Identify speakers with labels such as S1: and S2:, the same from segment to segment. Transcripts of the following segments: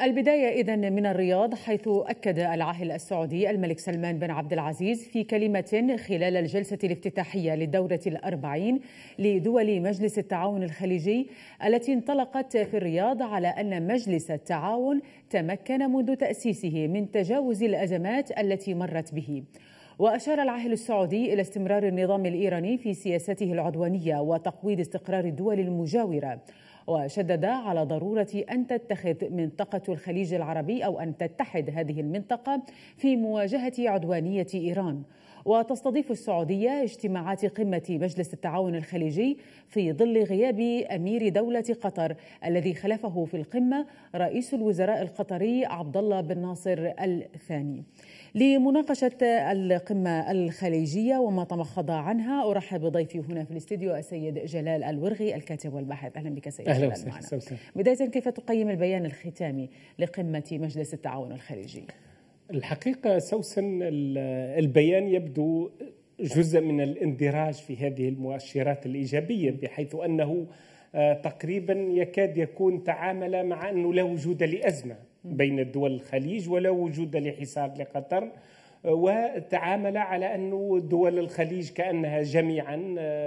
S1: البداية إذا من الرياض حيث أكد العاهل السعودي الملك سلمان بن عبد العزيز في كلمة خلال الجلسة الافتتاحية للدورة الأربعين لدول مجلس التعاون الخليجي التي انطلقت في الرياض على أن مجلس التعاون تمكن منذ تأسيسه من تجاوز الأزمات التي مرت به. وأشار العاهل السعودي إلى استمرار النظام الإيراني في سياسته العدوانية وتقويض استقرار الدول المجاورة. وشدد على ضرورة أن تتخذ منطقة الخليج العربي أو أن تتحد هذه المنطقة في مواجهة عدوانية إيران وتستضيف السعودية اجتماعات قمة مجلس التعاون الخليجي في ظل غياب أمير دولة قطر الذي خلفه في القمة رئيس الوزراء القطري عبد الله بن ناصر الثاني. لمناقشة القمة الخليجية وما تمخض عنها. أرحب بضيفي هنا في الاستديو السيد جلال الورغي الكاتب والباحث. أهلا بك سيد
S2: أهلا
S1: جلال معنا. بداية كيف تقيم البيان الختامي لقمة مجلس التعاون الخليجي؟
S2: الحقيقة سوسن البيان يبدو جزء من الاندراج في هذه المؤشرات الإيجابية بحيث أنه تقريبا يكاد يكون تعامل مع أنه لا وجود لأزمة. بين الدول الخليج ولا وجود لحصار لقطر وتعامل على أن دول الخليج كأنها جميعا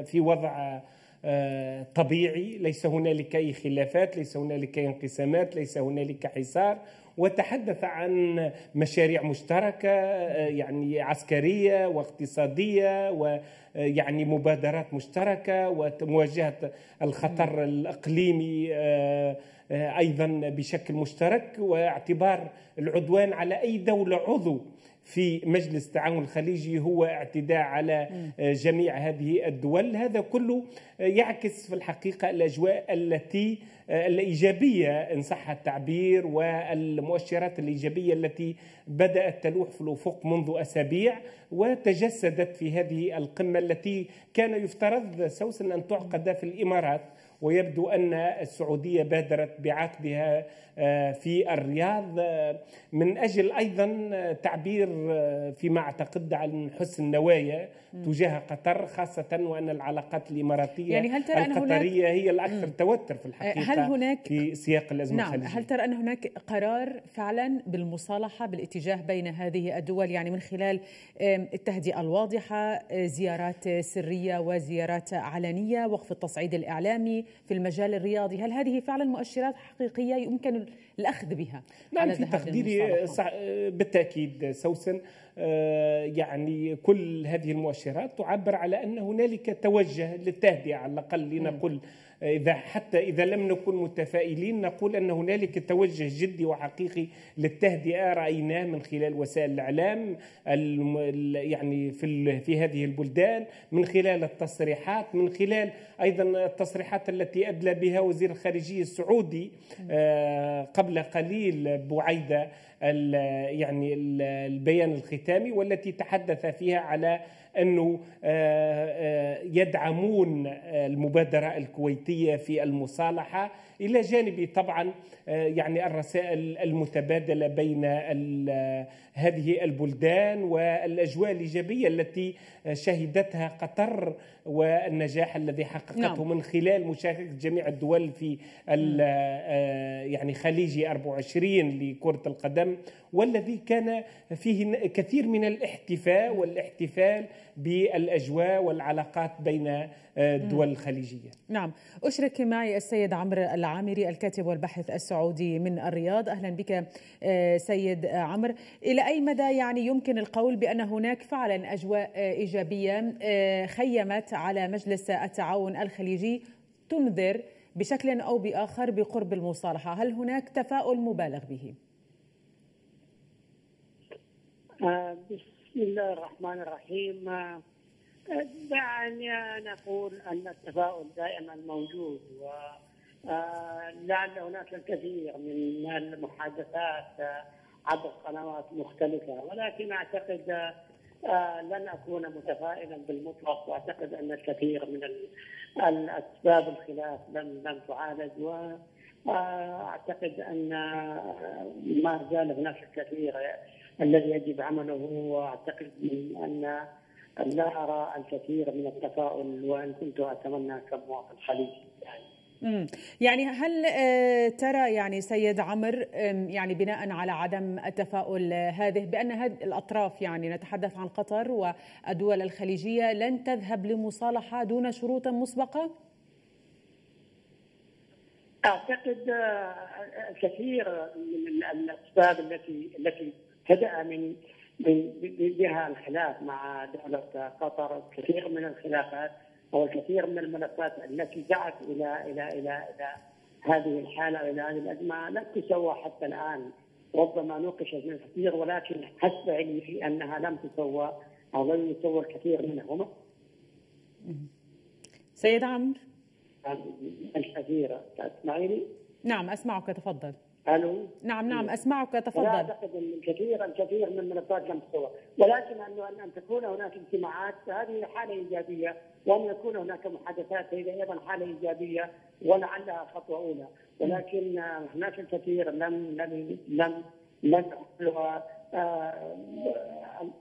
S2: في وضع طبيعي. ليس هنالك أي خلافات ليس هنالك أي انقسامات ليس هنالك حصار. وتحدث عن مشاريع مشتركة يعني عسكرية واقتصادية ويعني مبادرات مشتركة ومواجهة الخطر الإقليمي أيضا بشكل مشترك واعتبار العدوان على أي دولة عضو في مجلس التعاون الخليجي هو اعتداء على جميع هذه الدول. هذا كله يعكس في الحقيقة الأجواء التي الإيجابية إن صح التعبير والمؤشرات الإيجابية التي بدأت تلوح في الأفق منذ أسابيع وتجسدت في هذه القمة التي كان يفترض سوسن أن تعقد في الإمارات. ويبدو أن السعودية بادرت بعقدها في الرياض. من أجل أيضا تعبير فيما أعتقد عن حسن النوايا تجاه قطر خاصة وأن العلاقات الإماراتية
S1: يعني هل ترى
S2: القطرية هي الأكثر توتر في الحقيقة
S1: هل هناك
S2: في سياق الأزمة
S1: نعم
S2: الخليجية؟
S1: هل ترى أن هناك قرار فعلا بالمصالحة بالاتجاه بين هذه الدول؟ يعني من خلال التهدئة الواضحة زيارات سرية وزيارات علنية وقف التصعيد الإعلامي في المجال الرياضي؟ هل هذه فعلا مؤشرات حقيقية يمكن الأخذ بها
S2: نعم في تقديري بالتأكيد سوسن يعني كل هذه المؤشرات تعبر على أن هنالك توجه للتهدئة على الأقل لنقول إذا حتى إذا لم نكن متفائلين نقول أن هنالك توجه جدي وحقيقي للتهدئة. رأيناه من خلال وسائل الإعلام يعني في في هذه البلدان من خلال التصريحات من خلال أيضا التصريحات التي أدلى بها وزير الخارجية السعودي قبل قليل بعيدة يعني البيان الختامي والتي تحدث فيها على أنه يدعمون المبادرة الكويتية في المصالحة إلى جانب طبعا يعني الرسائل المتبادلة بين هذه البلدان والأجواء الإيجابية التي شهدتها قطر والنجاح الذي حققته نعم. من خلال مشاركة جميع الدول في يعني خليجي 24 لكرة القدم والذي كان فيه كثير من الاحتفاء والاحتفال بالأجواء والعلاقات بين الدول الخليجية.
S1: نعم، أشرك معي السيد عمرو العامري الكاتب والباحث السعودي من الرياض، أهلا بك سيد عمرو، إلى أي مدى يعني يمكن القول بأن هناك فعلا أجواء إيجابية خيمت على مجلس التعاون الخليجي تنذر بشكل أو بآخر بقرب المصالحة، هل هناك تفاؤل مبالغ به؟
S3: بسم الله الرحمن الرحيم. دعني نقول أن التفاؤل دائما موجود ولعل هناك الكثير من المحادثات عبر قنوات مختلفة. ولكن أعتقد لن أكون متفائلا بالمطلق وأعتقد أن الكثير من الأسباب الخلاف لم لم تعالج. واعتقد أن ما زال هناك الكثير الذي يجب عمله واعتقد أن لا أرى الكثير من التفاؤل وإن كنت أتمنى كمواطن خليجي يعني.
S1: يعني هل ترى يعني سيد عمر يعني بناء على عدم التفاؤل هذه بأن هذه الأطراف يعني نتحدث عن قطر والدول الخليجية لن تذهب لمصالحة دون شروط مسبقة؟
S3: أعتقد الكثير من الأسباب التي التي بدا من بها الخلاف مع دوله قطر كثير من الخلافات أو الكثير من الملفات التي دعت إلى إلى إلى إلى هذه الحاله والى هذه الازمه لم تسوى حتى الان ربما نوقشت من كثير ولكن حسب علمي انها لم تسوى أو لم يسوى الكثير منهما.
S1: سيد عمرو
S3: الكثير تسمعيني؟
S1: نعم اسمعك تفضل.
S3: ألو؟
S1: نعم نعم أسمعك تفضل. لا
S3: أعتقد إن الكثير الكثير من الملفات لم تسوى ولكن انه ان تكون هناك اجتماعات فهذه حالة إيجابية وأن يكون هناك محادثات هي أيضا حالة إيجابية ولعلها خطوة أولى. ولكن هناك الكثير لم لم لم لم آه،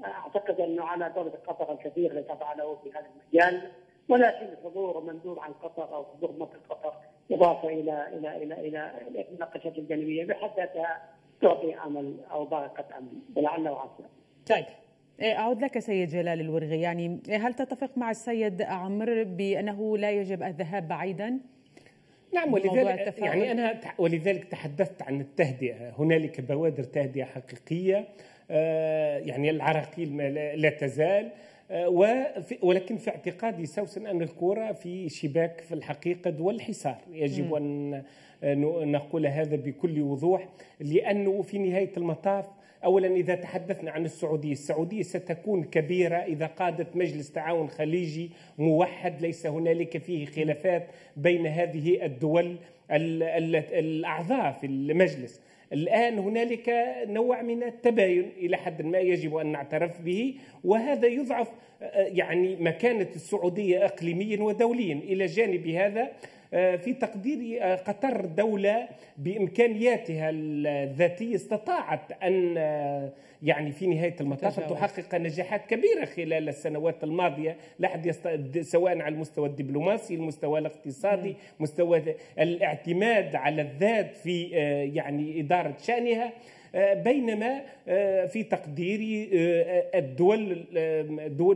S3: أعتقد أنه على دوله قطر الكثير لتفعله في هذا المجال. ولكن حضور مندوب عن قطر أو حضور مصر قطر إضافة إلى إلى إلى إلى المناقشات الجانبية بحد ذاتها تعطي أمل أو بارقه أمل. ولعل وعسى.
S1: طيب. إيه، أعود لك سيد جلال الورغي. يعني هل تتفق مع السيد عمر بأنه لا يجب الذهاب بعيدا؟
S2: نعم ولذلك يعني أنا ولذلك تحدثت عن التهدئة. هنالك بوادر تهدئة حقيقية. آه، يعني العراقيل لا تزال. ولكن في اعتقادي سوسن أن الكرة في شباك في الحقيقة دول حصار يجب أن نقول هذا بكل وضوح لأنه في نهاية المطاف اولا إذا تحدثنا عن السعودية، السعودية ستكون كبيرة إذا قادت مجلس تعاون خليجي موحد ليس هنالك فيه خلافات بين هذه الدول الأعضاء في المجلس. الآن هنالك نوع من التباين إلى حد ما يجب أن نعترف به وهذا يضعف يعني مكانة السعودية إقليميا ودوليا. إلى جانب هذا آه، في تقديري آه، قطر دولة بإمكانياتها الذاتية استطاعت أن آه، يعني في نهاية المطاف تحقق نجاحات كبيرة خلال السنوات الماضية لا أحد يست... سواء على المستوى الدبلوماسي المستوى الاقتصادي مستوى الاعتماد على الذات في يعني إدارة شأنها. بينما في تقديري الدول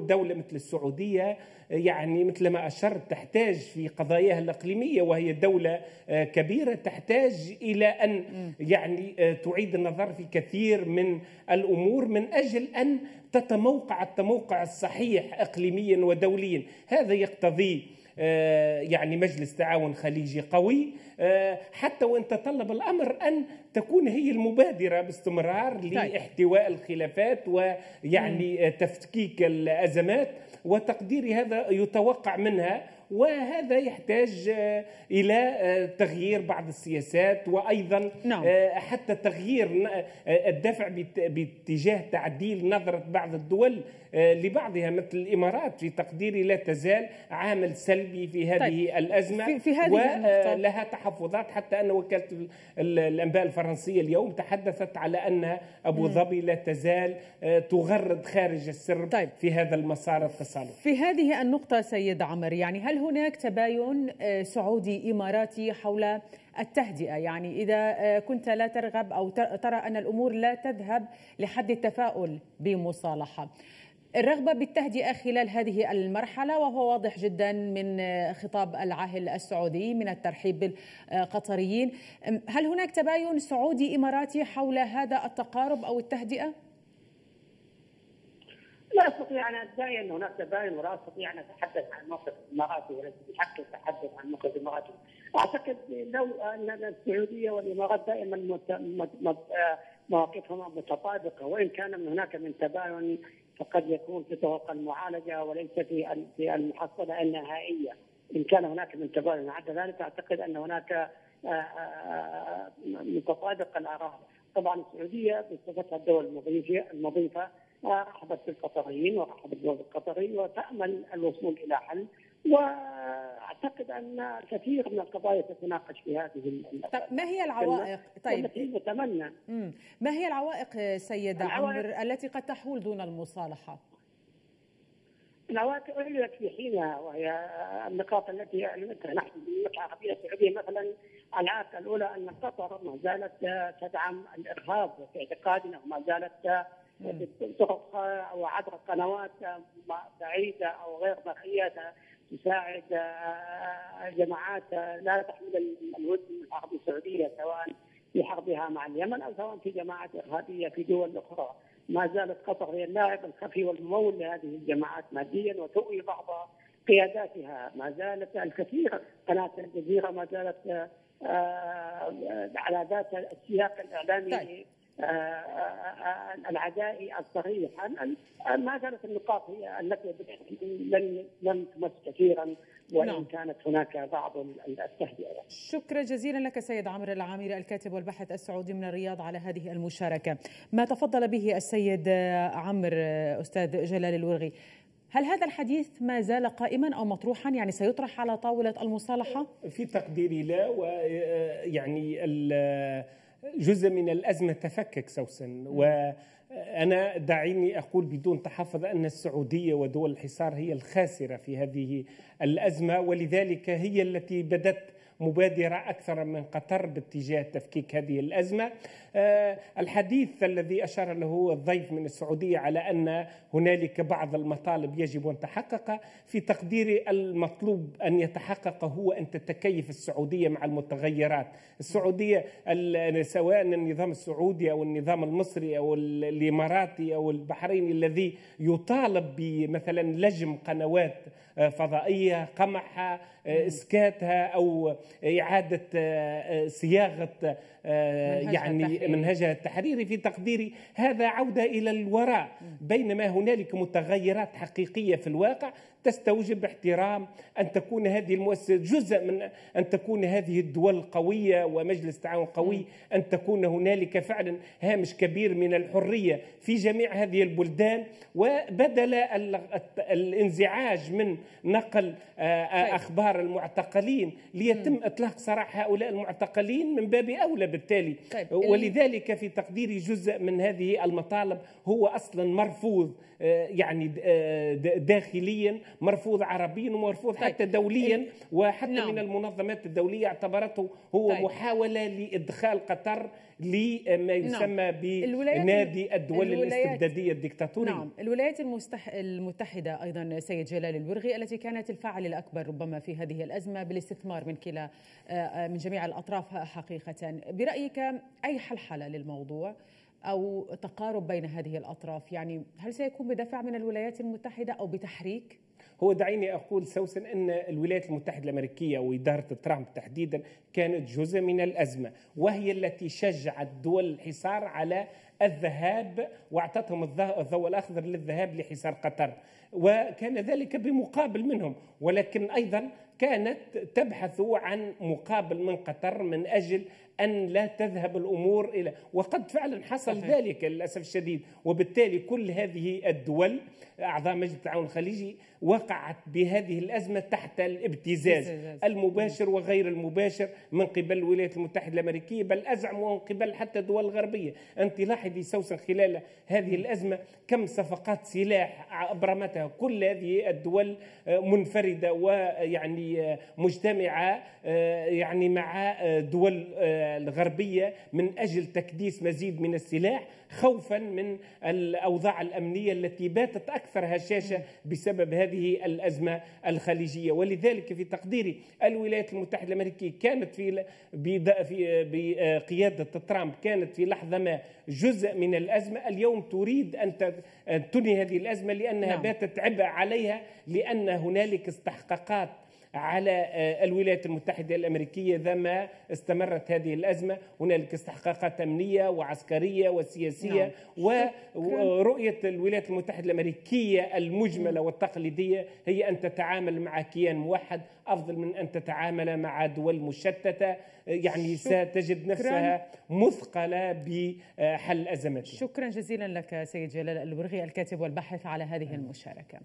S2: دولة مثل السعودية يعني مثل ما أشرت تحتاج في قضاياها الإقليمية وهي دولة آه، كبيرة تحتاج إلى أن يعني آه، تعيد النظر في كثير من الأمور من أجل أن تتموقع التموقع الصحيح إقليميا ودوليا. هذا يقتضي يعني مجلس تعاون خليجي قوي. حتى وان تطلب الامر ان تكون هي المبادرة باستمرار طيب. لاحتواء الخلافات ويعني تفكيك الأزمات وتقديري هذا يتوقع منها. وهذا يحتاج آه، إلى آه، تغيير بعض السياسات وأيضا نعم. آه، حتى تغيير الدفع باتجاه تعديل نظرة بعض الدول لبعضها مثل الإمارات في تقديري لا تزال عامل سلبي في هذه طيب. الأزمة في, في هذه ولها تحفظات حتى أن وكالة الأنباء الفرنسية اليوم تحدثت على أن أبو ظبي لا تزال تغرد خارج السرب طيب. في هذا المسار التصالح
S1: في هذه النقطة سيد عمر يعني هل هناك تباين آه، سعودي إماراتي حول التهدئة. يعني إذا آه، كنت لا ترغب أو ترى أن الأمور لا تذهب لحد التفاؤل بمصالحة. الرغبة بالتهدئة خلال هذه المرحلة وهو واضح جدا من آه، خطاب العاهل السعودي من الترحيب بالقطريين. هل هناك تباين سعودي إماراتي حول هذا التقارب أو التهدئة؟
S3: لا أستطيع أن ادعي ان هناك تباين ولا أستطيع أن أتحدث عن موقف الاماراتي وليس بحق أتحدث عن موقف الاماراتي. أعتقد لو ان السعودية والإمارات دائما مواقفهما متطابقة وإن كان من هناك من تباين فقد يكون في طرق المعالجة وليس في في المحصلة النهائية. إن كان هناك من تباين عدا ذلك أعتقد أن هناك آه، آه، آه، متطابق الآراء. طبعا السعودية بصفتها الدول المضيفه المضيفة رحبت بالقطريين ورحبت بالقطريين وتأمل الوصول إلى حل. وأعتقد أن كثير من القضايا تتناقش في هذه
S1: طيب ما هي العوائق؟
S3: طيب. التي نتمنى
S1: ما هي العوائق سيد عمر التي قد تحول دون المصالحة؟
S3: العواقب أعلنت في حينها وهي النقاط التي أعلنتها نحن بالمملكة العربية السعودية. مثلا العاقبة الأولى أن قطر ما زالت تدعم الإرهاب وفي اعتقادنا وما زالت بطرق أو عبر قنوات بعيدة أو غير مرئيه تساعد جماعات لا تحمل الود من الحرب السعودية سواء في حربها مع اليمن أو سواء في جماعات إرهابية في دول أخرى. ما زالت قطر هي اللاعب الخفي والممول لهذه الجماعات ماديا وتؤوي بعض قياداتها، ما زالت الكثير قناة الجزيرة ما زالت على ذات السياق الإعلامي طيب. العدائي الصريح ما زالت النقاط هي التي لم لم تمس كثيرا وإن نعم. كانت هناك بعض التهدئة.
S1: شكرا جزيلا لك سيد عمرو العامري الكاتب والباحث السعودي من الرياض على هذه المشاركة. ما تفضل به السيد عمرو أستاذ جلال الورغي هل هذا الحديث ما زال قائما أو مطروحا يعني سيطرح على طاولة المصالحة؟
S2: في تقديري لا ويعني جزء من الأزمة تفكك سوسن. وأنا دعيني أقول بدون تحفظ أن السعودية ودول الحصار هي الخاسرة في هذه الأزمة ولذلك هي التي بدت مبادرة أكثر من قطر باتجاه تفكيك هذه الأزمة. الحديث الذي أشار له الضيف من السعودية على أن هنالك بعض المطالب يجب أن تحقق في تقديري المطلوب أن يتحقق هو أن تتكيف السعودية مع المتغيرات. السعودية سواء النظام السعودي أو النظام المصري أو الإماراتي أو البحريني الذي يطالب بمثلا لجم قنوات فضائية قمعها إسكاتها أو إعادة صياغة يعني منهجها التحريري في تقديري. هذا عودة إلى الوراء. بينما هنالك متغيرات حقيقية في الواقع تستوجب احترام أن تكون هذه المؤسسة جزء من أن تكون هذه الدول قوية ومجلس تعاون قوي أن تكون هنالك فعلا هامش كبير من الحرية في جميع هذه البلدان. وبدل الانزعاج من نقل أخبار المعتقلين ليتم إطلاق سراح هؤلاء المعتقلين من باب أولى بالتالي طيب. ولذلك في تقديري جزء من هذه المطالب هو أصلا مرفوض يعني داخليا مرفوض عربيا ومرفوض طيب. حتى دوليا وحتى نعم. من المنظمات الدولية اعتبرته هو طيب. محاولة لإدخال قطر لما يسمى نعم. بنادي الدول الاستبدادية الدكتاتورية
S1: نعم الولايات المستح... المتحدة أيضا سيد جلال الورغي التي كانت الفاعل الأكبر ربما في هذه الأزمة بالاستثمار من كلا من جميع الأطراف حقيقة برأيك أي حلحلة للموضوع أو تقارب بين هذه الأطراف يعني هل سيكون بدفع من الولايات المتحدة أو بتحريك؟
S2: هو دعيني أقول سوسن أن الولايات المتحدة الأمريكية وإدارة ترامب تحديدا كانت جزء من الأزمة وهي التي شجعت دول الحصار على الذهاب وأعطتهم الضوء الأخضر للذهاب لحصار قطر. وكان ذلك بمقابل منهم ولكن أيضا كانت تبحث عن مقابل من قطر من أجل أن لا تذهب الأمور إلى وقد فعلا حصل صحيح. ذلك للأسف الشديد. وبالتالي كل هذه الدول أعضاء مجلس التعاون الخليجي وقعت بهذه الأزمة تحت الابتزاز المباشر وغير المباشر من قبل الولايات المتحدة الأمريكية بل أزعم ومن قبل حتى الدول الغربية أنت لاحظي سوسن خلال هذه الأزمة كم صفقات سلاح أبرمتها. كل هذه الدول منفردة ويعني مجتمعة يعني مع دول الغربية من أجل تكديس مزيد من السلاح خوفا من الأوضاع الأمنية التي باتت أكثر هشاشة بسبب هذه الأزمة الخليجية ولذلك في تقديري الولايات المتحدة الأمريكية كانت في بقيادة ترامب كانت في لحظة ما جزء من الأزمة اليوم تريد أن تنهي هذه الأزمة لأنها نعم. باتت عبء عليها لأن هنالك استحقاقات على الولايات المتحدة الأمريكية إذا ما استمرت هذه الأزمة. هنالك استحقاقات أمنية وعسكرية وسياسية نعم. ورؤية الولايات المتحدة الأمريكية المجملة والتقليدية هي أن تتعامل مع كيان موحد أفضل من أن تتعامل مع دول مشتتة. يعني ستجد نفسها مثقلة بحل أزمتها.
S1: شكرا جزيلا لك سيد جلال الورغي الكاتب والباحث على هذه المشاركة.